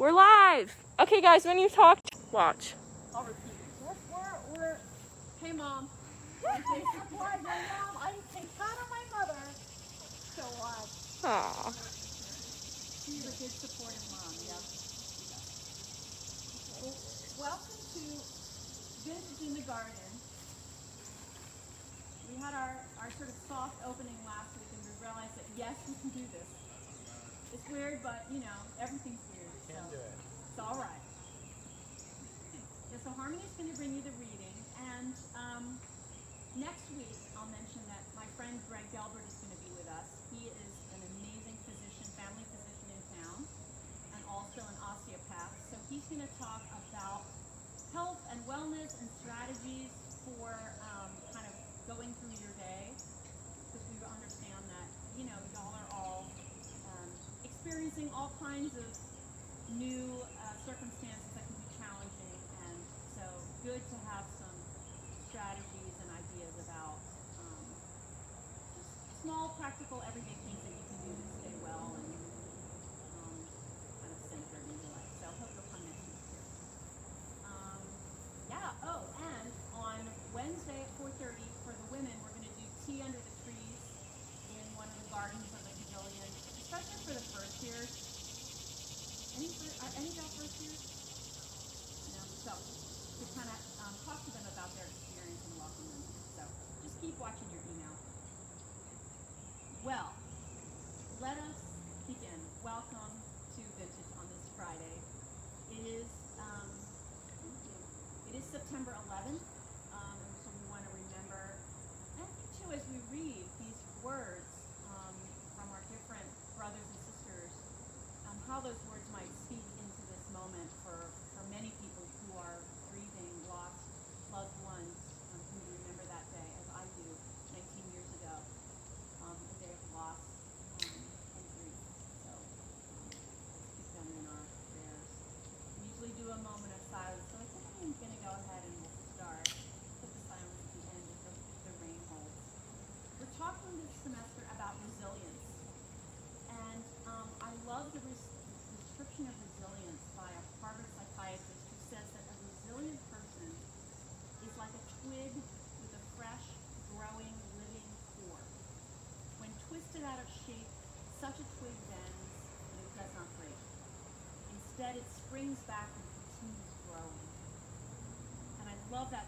We're live. Okay, guys, when you talk, watch. I'll repeat. We're, we're, hey, mom. Supplies mom. I take my mother. So, uh, She's a good supportive mom, yeah. Well, welcome to Vintage in the Garden. We had our, our sort of soft opening last week, and we realized that, yes, we can do this. It's weird, but, you know, everything's can do it. It's all right. Yeah, so is going to bring you the reading, and um, next week I'll mention that my friend Greg Delbert is going to be with us. He is an amazing physician, family physician in town, and also an osteopath. So he's going to talk about health and wellness and strategies for um, kind of going through your day, because we understand that you know y'all are all um, experiencing all kinds of new uh, circumstances that can be challenging. And so good to have some strategies and ideas about um, just small, practical, everyday things that brings back and continues growing. And I love that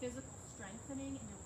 physical strengthening and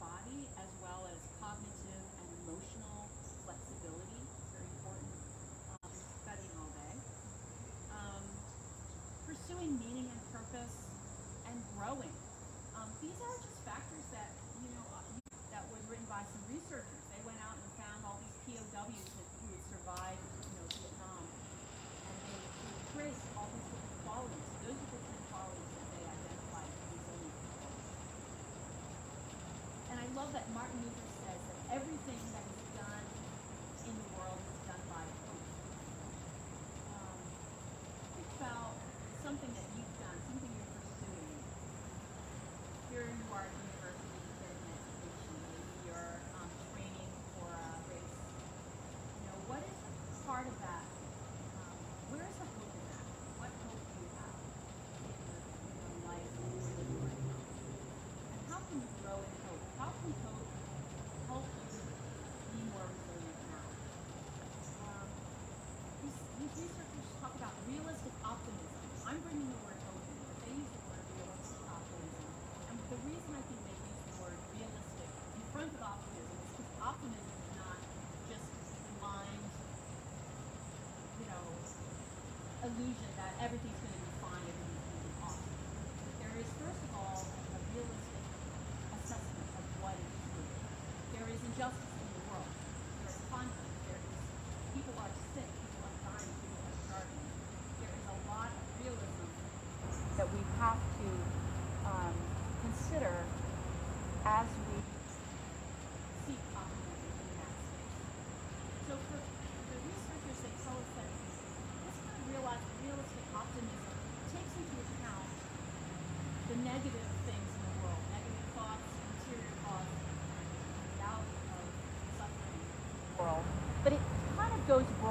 everything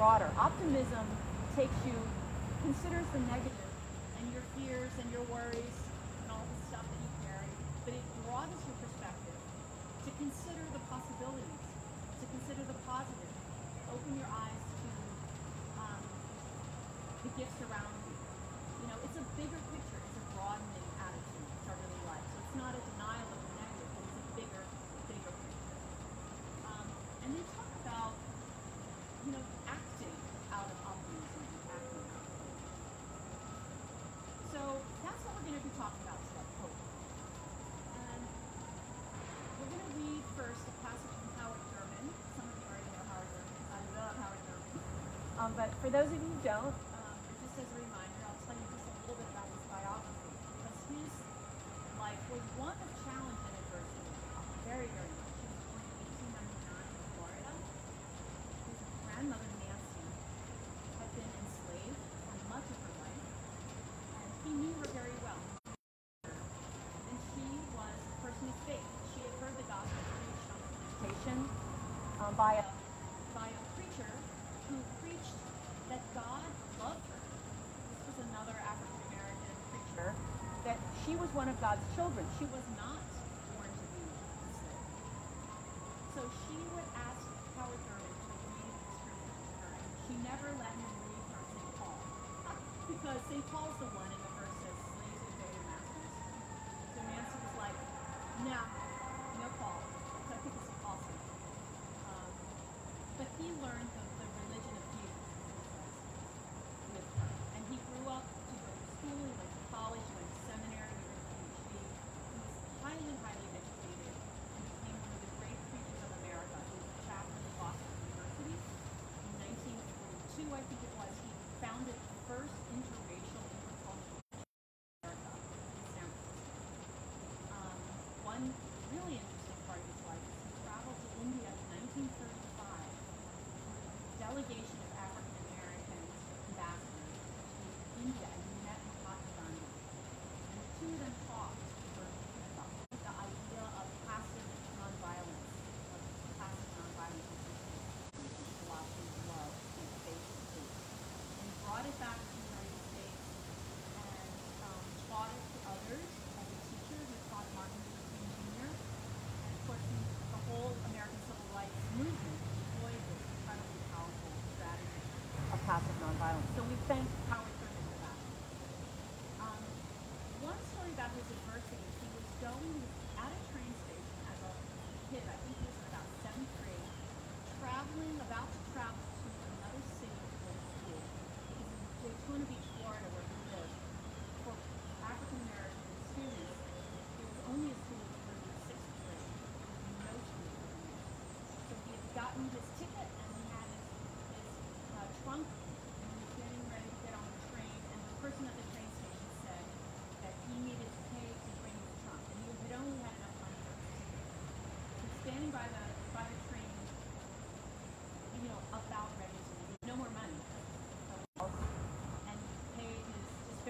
broader. Optimism takes you, considers the negative and your fears and your worries and all the stuff that you carry, but it broadens your perspective to consider the possibilities, to consider the positive, open your eyes to um, the gifts around you. You know, it's a bigger picture. Um, but for those of you who don't, um, just as a reminder, I'll tell you just a little bit about his biography. Because his life was one of challenge and adversity, very, very much. He was born in 1899 in Florida. His grandmother, Nancy, had been enslaved for much of her life, and he knew her very well. And she was a person of faith. She had heard the gospel preached on um, by a was one of God's children. She was not born to be a slave. So she would ask Howard Thurman to read the scripture to her. She never let him read from St. Paul because St. Paul's the one.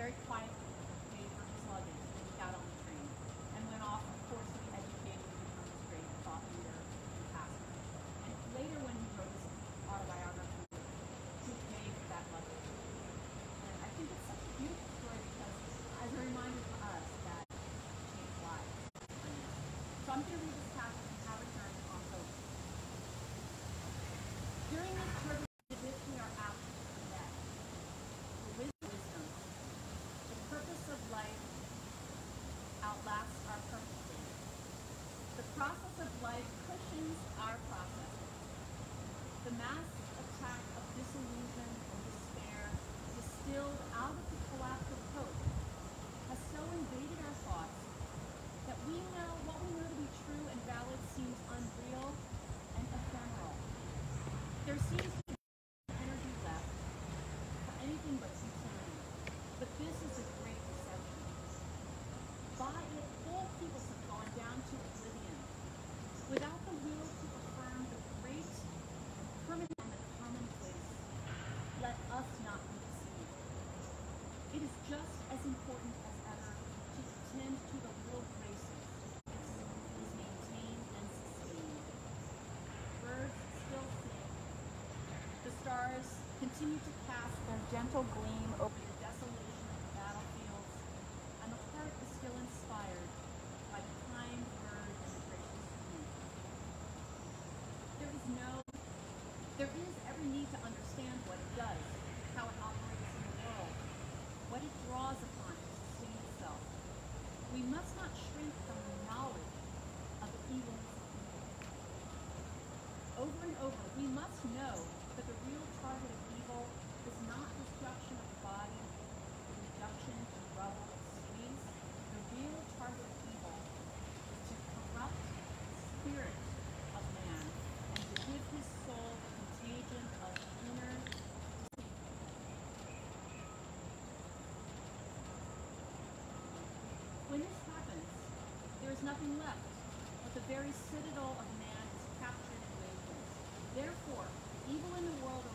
very quiet day for slugging when we got on the train, and went off, of course, to be educated to become a great thought leader and pastor. And later when he wrote his autobiography, he made that luggage. And I think it's such a beautiful story because as a reminder to us that changed lives. So I'm going to read life cushions our process. The mass attack of disillusion and despair distilled out of the collapse of hope has so invaded our thoughts that we know what we know to be true and valid seems unreal and ephemeral. There seems continue to cast their gentle gleam over the desolation of the battlefields, and the heart is still inspired by the kind word and the gracious deed. There is no, there is every need to understand what it does, how it operates in the world, what it draws upon to sustain itself. We must not shrink from the knowledge of the evils. Over and over, we must know that the real target of evil is not destruction of the body, reduction to rubble of cities. The real target of evil is to corrupt the spirit of man and to give his soul the contagion of inner. When this happens, there is nothing left, but the very citadel of man is captured and waves. Therefore, evil in the world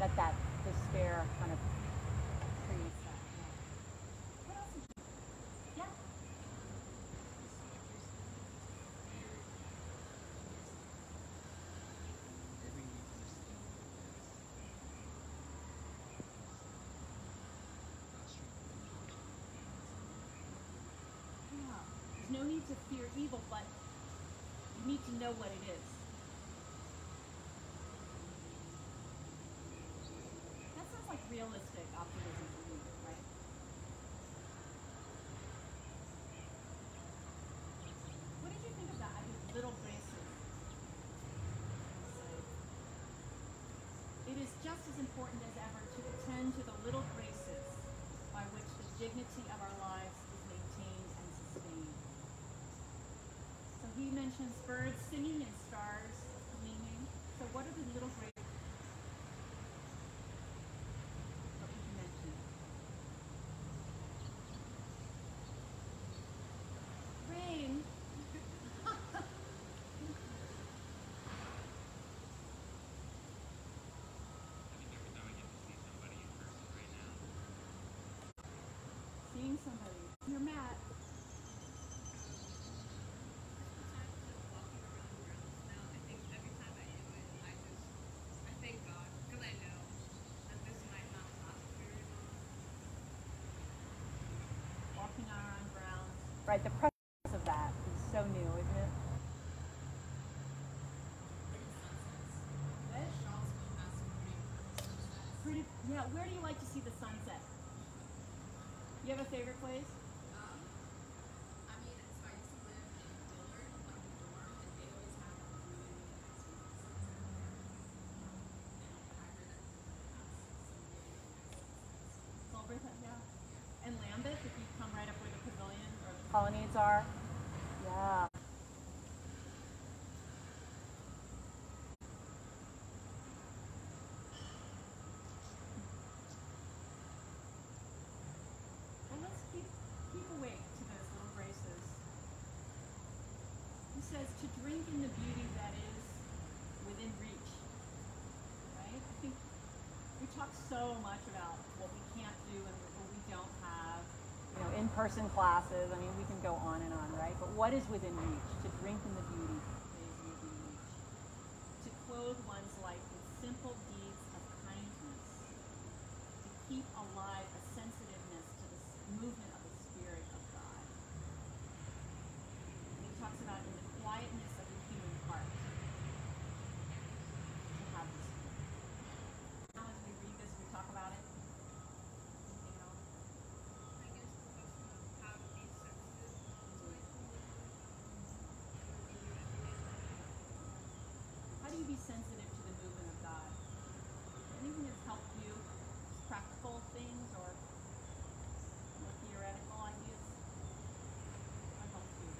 that that despair kind of. There's no need to fear evil, but you need to know what it is. That sounds like realistic optimism to me, right? What did you think of that? I mean, little braces. It is just as important as ever to attend to the little graces by which the dignity of our lives is maintained and sustained. So he mentions birds singing and stars gleaming. So what are the little mention? Rain. Seeing somebody. You're Matt. walking on our own grounds. Right, the process of that is so new, isn't it? Yeah. Where do you like to see the sunset? You have a favorite place? Saltburn, yeah. And Lambeth, if you come right up where the pavilion or the colonnades are. Yeah. Let's keep keep awake to those little. He says to drink in the beauty that is within reach. Right? I think we talk so much about what we can't do and what we don't have. You know, in-person classes. I mean, we can go on and on, right? But what is within reach? To drink in the beauty within reach. To clothe one's life with simple deeds of kindness. To keep alive a sensitiveness to the s- movement of the Spirit of God. And he talks about in the quietness of the human heart to have this. Now, as we read this, we talk about it. Anything else? How do you be sensitive to the movement of God? Anything that's helped you? Just practical things or more theoretical ideas? What helps you?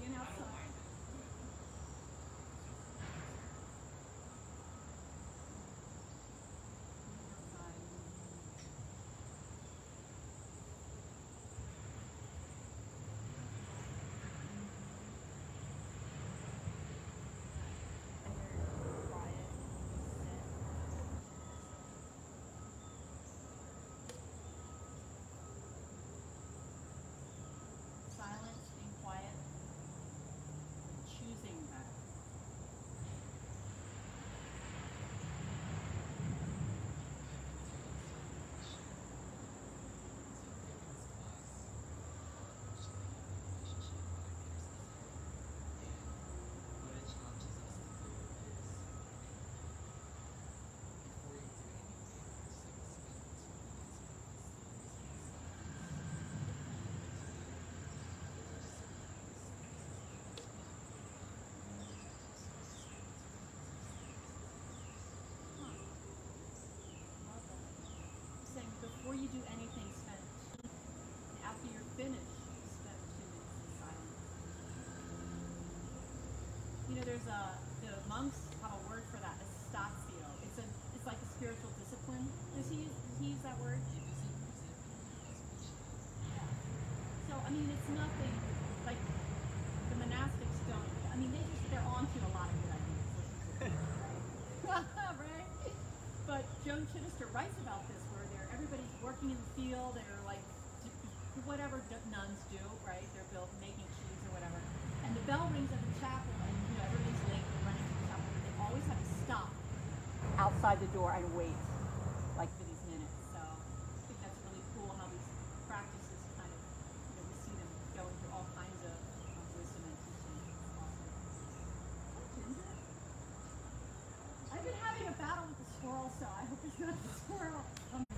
Being outside. Being outside. And you're quiet, you sit. Silence, being quiet, choosing that. Huh. Love that. Saying before you do anything, spend two, after you're finished, spend two minutes in silence. You know, there's a the monks have a word for that, estatio. It's a it's like a spiritual discipline. Does he use, does he use that word? Yeah. So I mean, it's nothing like the monastics don't. I mean, they just they're onto a lot of good ideas. Right? right? But Joan Chittister writes about this, where they're everybody's working in the field. They're like whatever nuns do, right? They're built making cheese or whatever. And the bell rings at the chapel, and you know everybody's late. Running to the chapel. But they always have to stop outside the door and wait, like for these minutes. So I think that's really cool how these practices kind of, you know, we see them going through all kinds of, of wisdom and teaching. It's awesome. Hi, Ginger. I've been having a battle with the squirrel, so I hope it's not the squirrel. Um,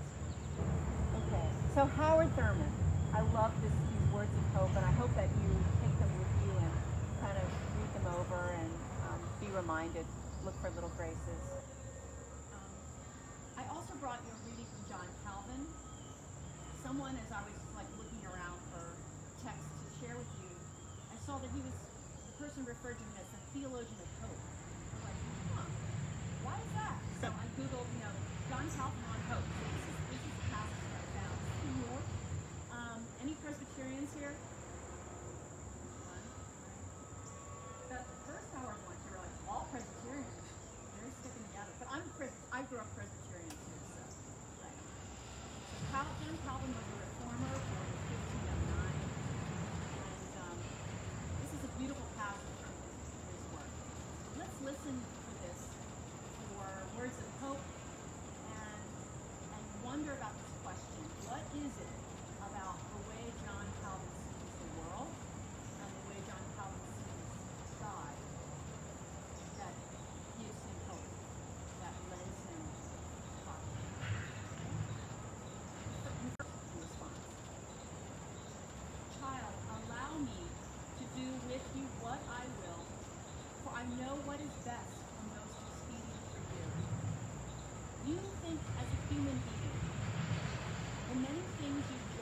Okay, so Howard Thurman, I love this, these words of hope, and I hope that you take them with you and kind of read them over and um, be reminded. Look for little graces. Um, I also brought you a reading from John Calvin. Someone, as I was like looking around for text to share with you, I saw that he was the person referred to him as the theologian of hope. I was like, huh, why is that? So I googled, you know, John Calvin on hope. So this is this is the passage that I found. Um, any Presbyterians here? One. Right. The first Howard one, you were like all Presbyterians. They're sticking together. But I'm Pres. I grew up Presbyterian too, so right. So Cal- John Calvin was a reformer born in 1509, and um, this is a beautiful passage from his, his work. So let's listen to this for words of hope and and wonder about this question: What is it about the way John Calvin sees the world and the way John Calvin sees God that gives him hope, that lends him hope? response. Child, allow me to do with you what I will, for I know what is best and most expedient for you. You think as a human being. In many things you judge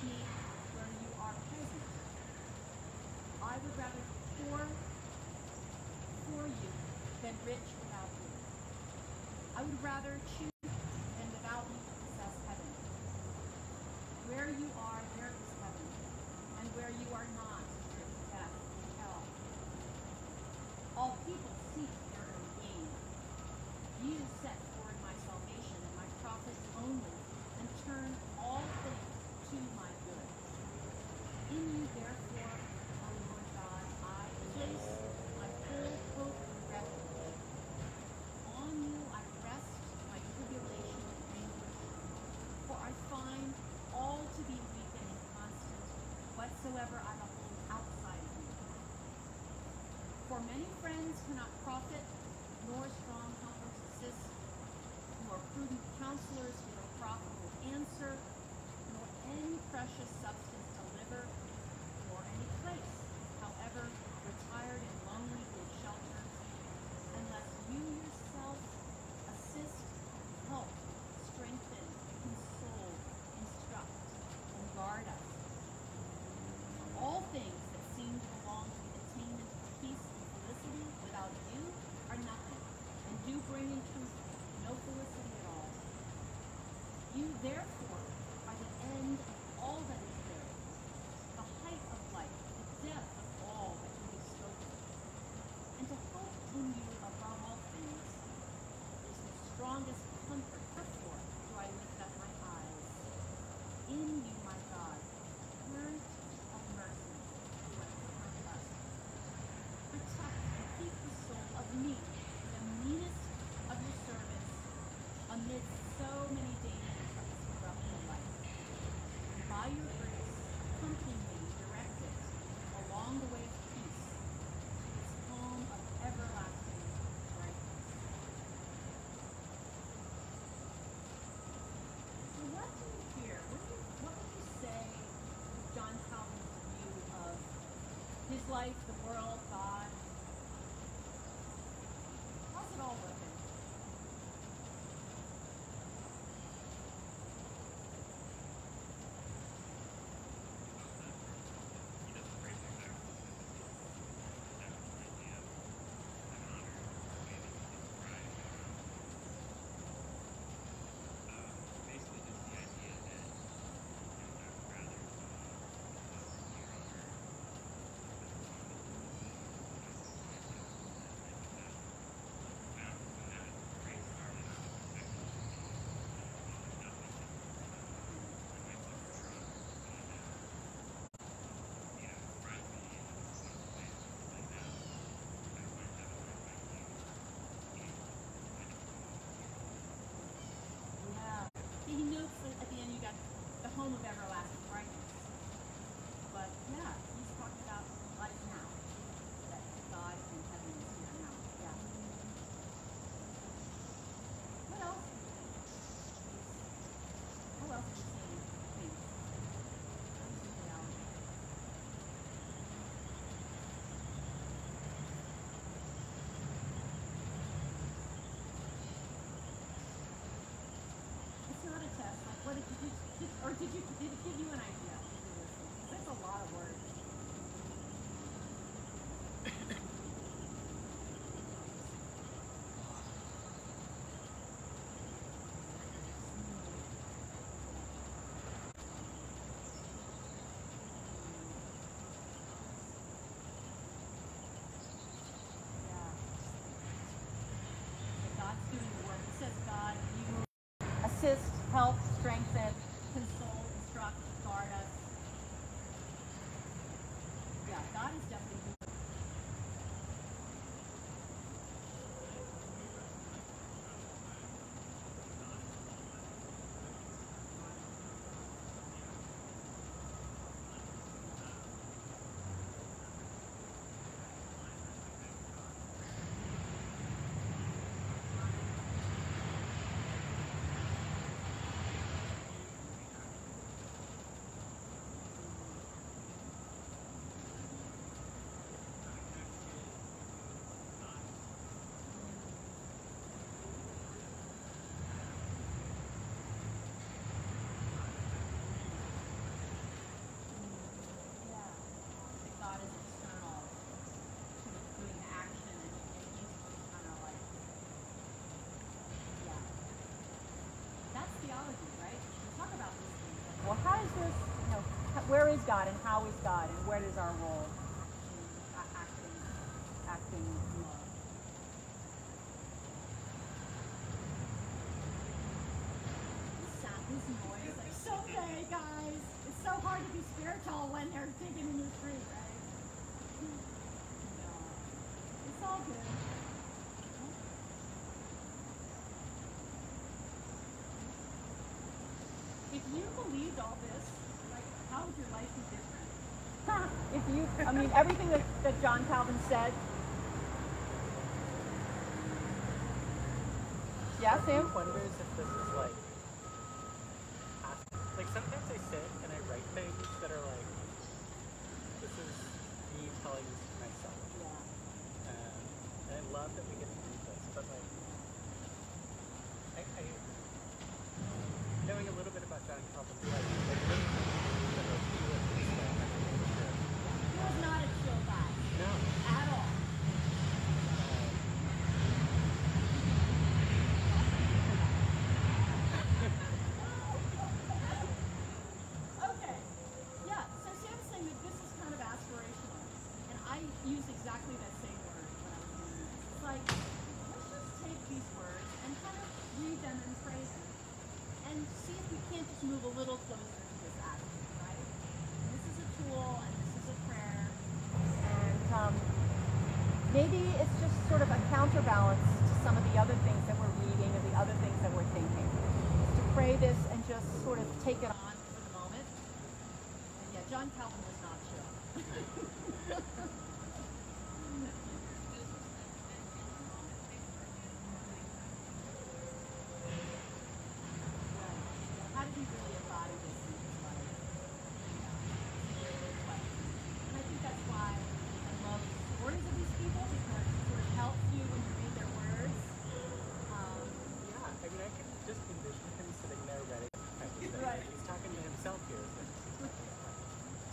key where you are present. I would rather be poor for you than rich without you. I would rather choose whatsoever I behold outside of you. For many friends cannot profit, nor strong helpers assist, nor prudent counselors give a profitable answer, nor any precious substance there. life help strengthen where is God and how is God and where is our role in acting, acting love. This noise, like so gay, guys. It's so hard to be spiritual when they're digging in your tree, right? No, it's all good. If you believed all this, would your life be different? if you, I mean, everything that, that John Calvin said. Yeah, Sam? wonders if this is like, like sometimes I sit and I write things that are like, this is me telling this to myself. Yeah. Um, and I love that we get to do this, but like, I, I knowing a little bit about John Calvin's life, I really think that like, he was this guy. He was not a chill guy No. at all. Um, Okay. Yeah, so Sam's saying that this is kind of aspirational. And I use exactly that same word when I was doing this. It's like, let's just take these words and kind of read them and pray them. And see if we can't just move a little closer to this attitude, right? And this is a tool and this is a prayer. And um, maybe it's just sort of a counterbalance to some of the other things that we're reading and the other things that we're thinking. To pray this and just sort of take it on for the moment. And yeah, John Calvin was not chill. How did he really embody this in his life? Yeah, it's a great question. And I think that's why I love the stories of these people because it sort of helps you when you read their words. Um, yeah, I mean, I can just envision him sitting there ready. Kind of thing. Right. He's talking to himself here. So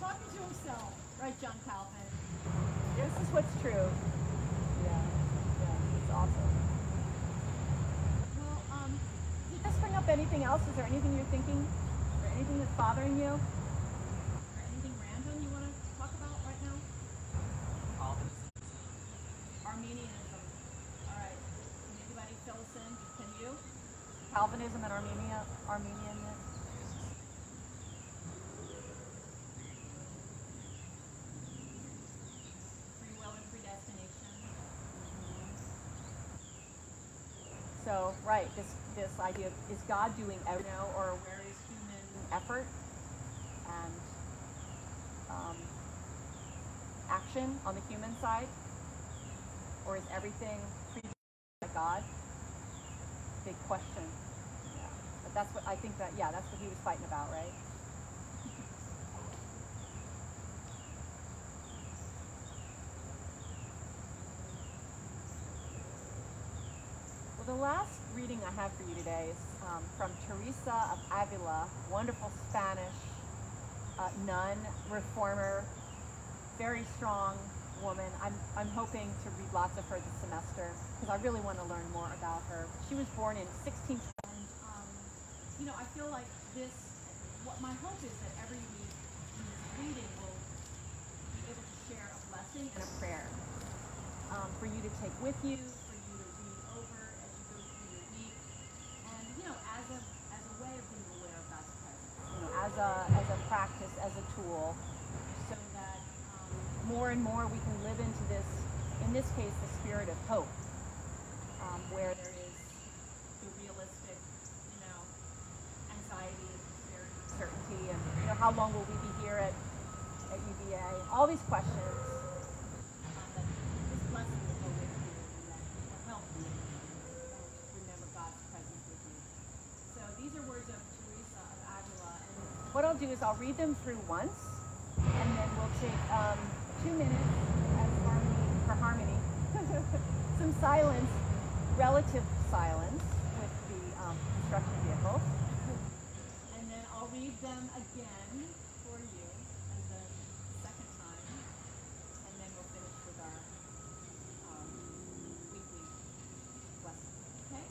talking to himself, right, John Calvin? This is what's true. Yeah, yeah, it's awesome. Well, um, did this bring up anything else? Is there anything you're thinking, or anything that's bothering you, or anything random you want to talk about right now? all this. Arminianism. All right. Can anybody fill us in? Can you? Calvinism and Armenia, Arminianism. Free will and predestination. So, right, this this idea of is God doing everything, or where is human effort and um, action on the human side? Or is everything pre by God? Big question. Yeah. But that's what I think that yeah, that's what he was fighting about, right? The last reading I have for you today is um, from Teresa of Avila, wonderful Spanish uh, nun, reformer, very strong woman. I'm, I'm hoping to read lots of her this semester because I really want to learn more about her. She was born in 16. And, um, you know, I feel like this, what my hope is that every week in this reading will be able to share a blessing and a prayer um, for you to take with you, for you to read over as you go through your week, and you know, as a as a way of being aware of God's presence, you know, as a as a practice, as a tool, so that um, more and more we can live into this. In this case, the spirit of hope, um, where there is the realistic, you know, anxiety, fear, uncertainty, and you know, how long will we be here at at UVA? And all these questions. And. And what I'll do is I'll read them through once, and then we'll take um, two minutes as harmony for harmony, some silence, relative silence with the um, construction vehicles. And then I'll read them again for you as a second time, and then we'll finish with our um, weekly lesson. Okay?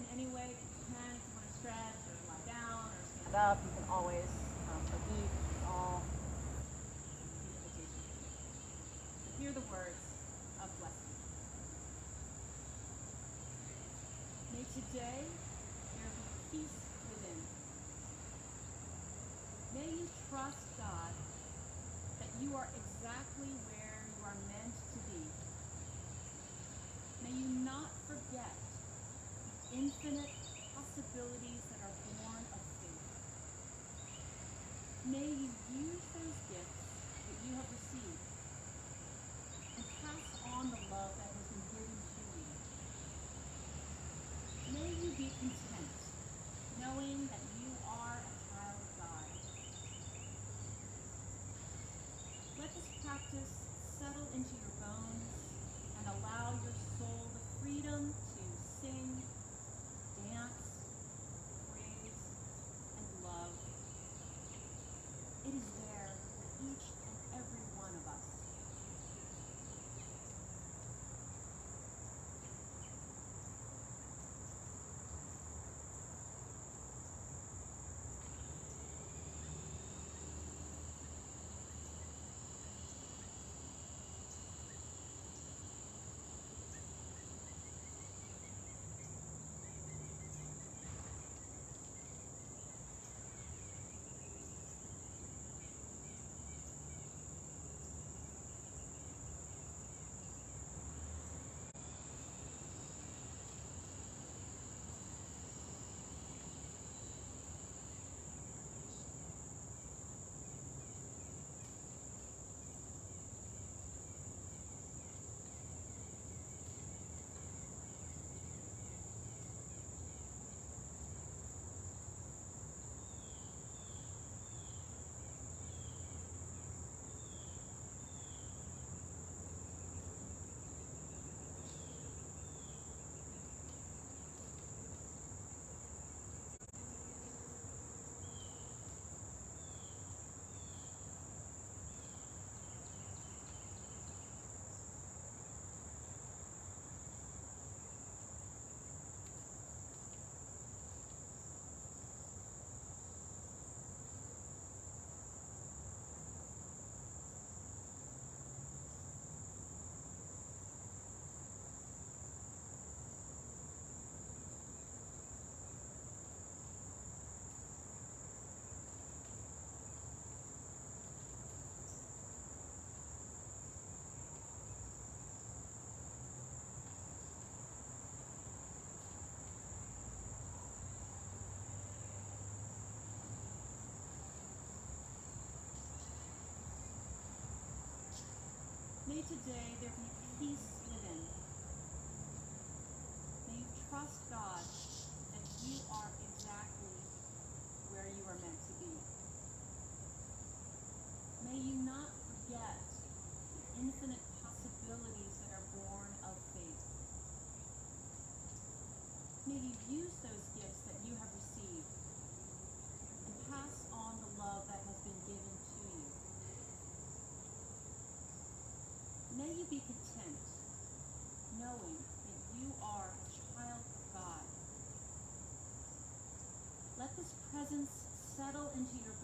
In any way that you can, if you want to stretch or lie down or stand up, pray today there be peace within. May you trust God that you are exactly where you are meant to be. May you not forget the infinite possibilities that are born of faith. May you use settle into your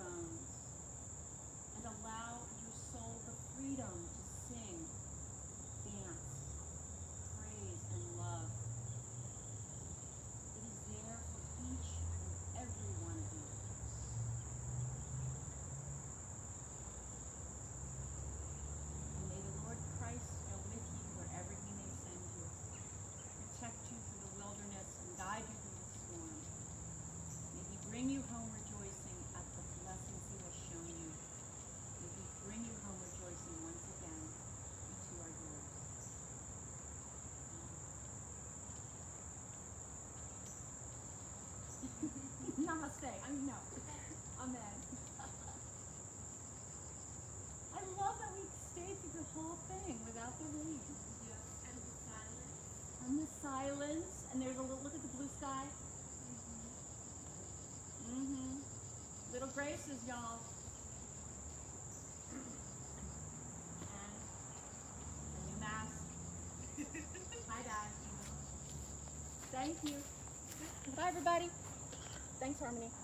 there's a little, look at the blue sky. Mm-hmm. Little graces, y'all. And a mask. Hi, Dad. Thank you. Bye, everybody. Thanks, Harmony.